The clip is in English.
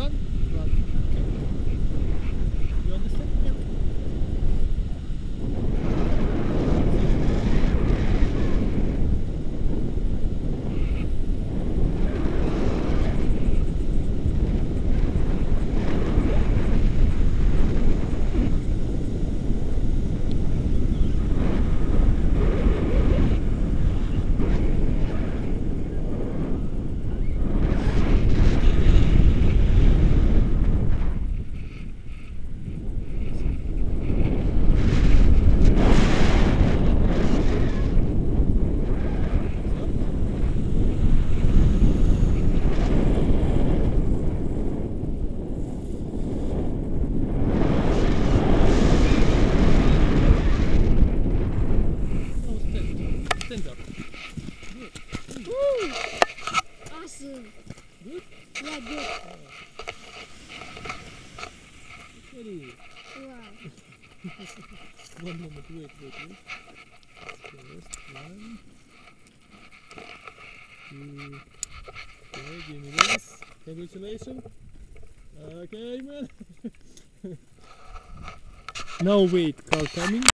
run. Woo! Awesome. Good? Yeah, good. Look at you. Wow. one moment, wait, wait, wait. First one. Two. Okay, give me this. Congratulations. Okay, man. no, wait, Carl coming.